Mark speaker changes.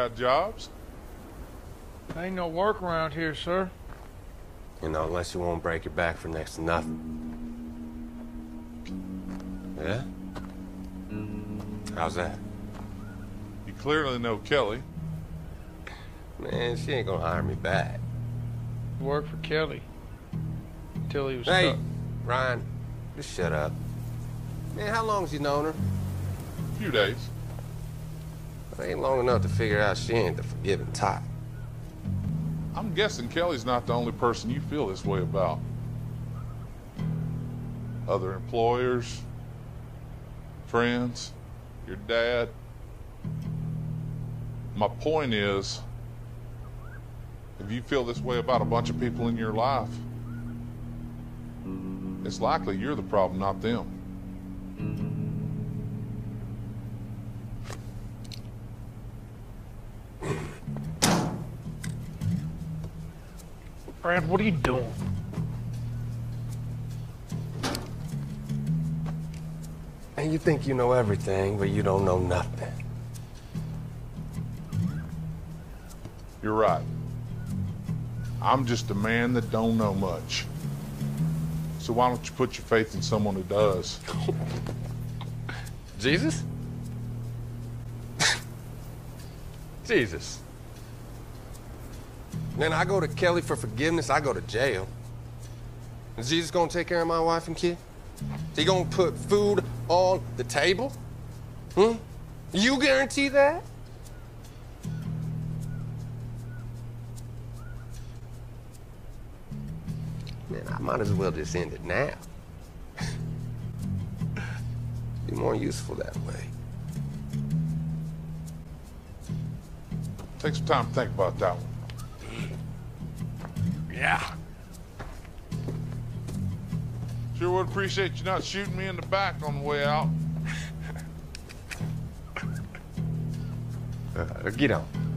Speaker 1: got jobs?
Speaker 2: Ain't no work around here, sir.
Speaker 3: You know, unless you won't break your back for next to nothing. Yeah? How's that?
Speaker 1: You clearly know Kelly.
Speaker 3: Man, she ain't gonna hire me back.
Speaker 2: Worked for Kelly. Until he was
Speaker 3: Hey,
Speaker 2: stuck.
Speaker 3: Ryan, just shut up. Man, how long's you known her?
Speaker 1: A few days.
Speaker 3: Ain't long enough to figure out she ain't the forgiving type.
Speaker 1: I'm guessing Kelly's not the only person you feel this way about. Other employers, friends, your dad. My point is, if you feel this way about a bunch of people in your life, it's likely you're the problem, not them.
Speaker 2: Brad, what are you doing?
Speaker 3: And you think you know everything, but you don't know nothing.
Speaker 1: You're right. I'm just a man that don't know much. So why don't you put your faith in someone who does?
Speaker 3: Jesus? Jesus. Then I go to Kelly for forgiveness, I go to jail. Is Jesus gonna take care of my wife and kid? Is he gonna put food on the table? Hmm? You guarantee that? Man, I might as well just end it now. Be more useful that way.
Speaker 1: Take some time to think about that one.
Speaker 3: Yeah.
Speaker 1: Sure would appreciate you not shooting me in the back on the way out.
Speaker 3: Uh, get on.